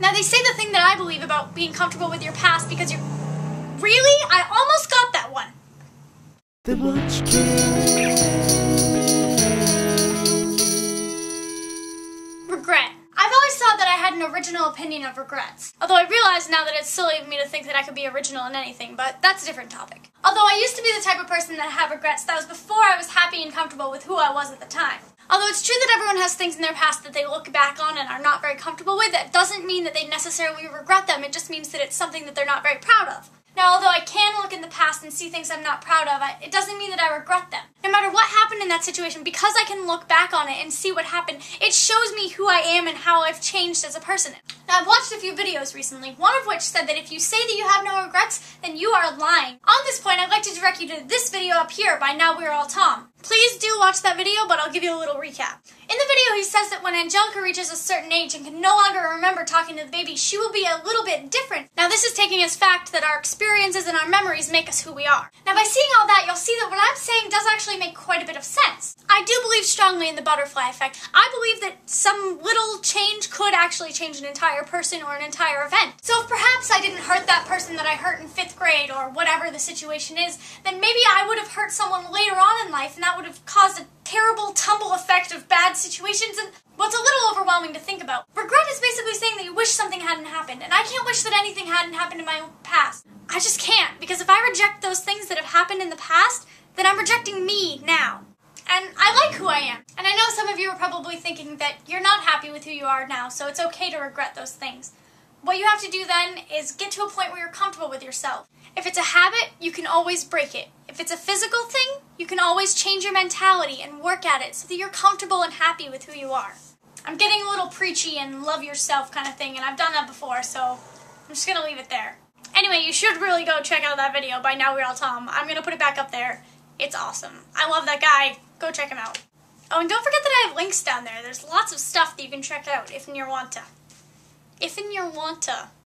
Now, they say the thing that I believe about being comfortable with your past because you're. Really? I almost got that one. The Munchkym. Regret. I've always thought that I had an original opinion of regrets. Although I realize now that it's silly of me to think that I could be original in anything, but that's a different topic. Although I used to be the type of person that had regrets, that was before I was happy and comfortable with who I was at the time. Although it's true that everyone has things in their past that they look back on and are not very comfortable with, that doesn't mean that they necessarily regret them. It just means that it's something that they're not very proud of. Now, although I can look in the past and see things I'm not proud of, I, it doesn't mean that I regret them. No matter what that situation, because I can look back on it and see what happened, it shows me who I am and how I've changed as a person. Now, I've watched a few videos recently, one of which said that if you say that you have no regrets, then you are lying. On this point, I'd like to direct you to this video up here by Now We're All Tom. Please do watch that video, but I'll give you a little recap. In the video, he says that when Angelica reaches a certain age and can no longer remember talking to the baby, she will be a little bit different. Now, this is taking as fact that our experiences and our memories make us who we are. Now, by seeing all that, you'll see that what I'm saying does actually make quite a bit of sense. I do believe strongly in the butterfly effect. I believe that some little change could actually change an entire person or an entire event. So if perhaps I didn't hurt that person that I hurt in fifth grade or whatever the situation is, then maybe I would have hurt someone later on in life and that would have caused a terrible tumble effect of bad situations and well, it's a little overwhelming to think about. Regret is basically saying that you wish something hadn't happened, and I can't wish that anything hadn't happened in my own past. I just can't, because if I reject those things that have happened in the past, then I'm rejecting me now. And I like who I am. And I know some of you are probably thinking that you're not happy with who you are now, so it's okay to regret those things. What you have to do then is get to a point where you're comfortable with yourself. If it's a habit, you can always break it. If it's a physical thing, you can always change your mentality and work at it so that you're comfortable and happy with who you are. I'm getting a little preachy and love yourself kind of thing, and I've done that before, so I'm just gonna leave it there. Anyway, you should really go check out that video by Now We're All Tom. I'm gonna put it back up there. It's awesome. I love that guy. Go check him out. Oh, and don't forget that I have links down there. There's lots of stuff that you can check out if you want to. If in your want to.